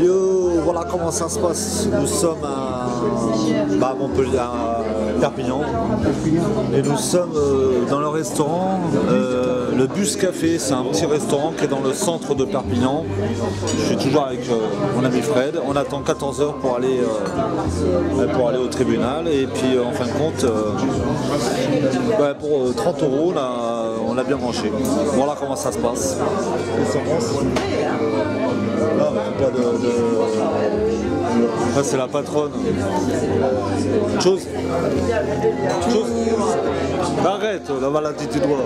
Yo, voilà comment ça se passe. Nous sommes à, bah, Montpellier, à Perpignan. Et nous sommes euh, dans le restaurant, euh, le Bus Café. C'est un petit restaurant qui est dans le centre de Perpignan. Je suis toujours avec euh, mon ami Fred. On attend 14 heures pour aller, pour aller au tribunal. Et puis en fin de compte, bah, pour 30 euros, on a bien branché. Voilà comment ça se passe. C'est la patronne. Chose. Chose. Arrête, la maladie du doigt.